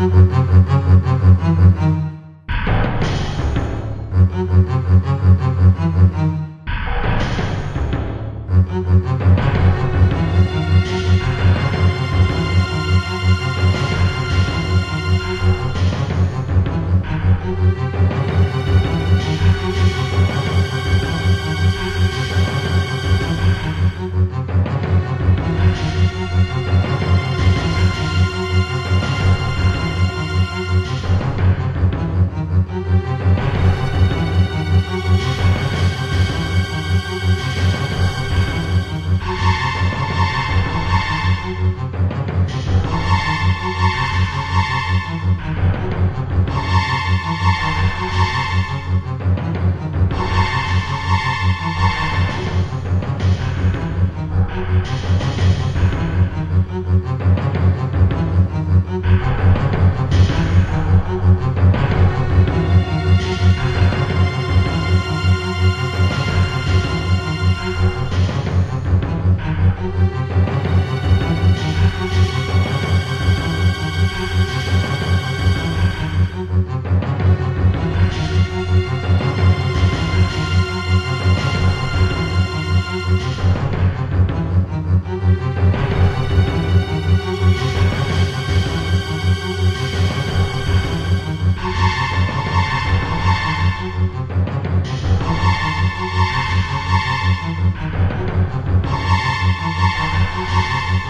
Thank you.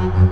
Mm-hmm.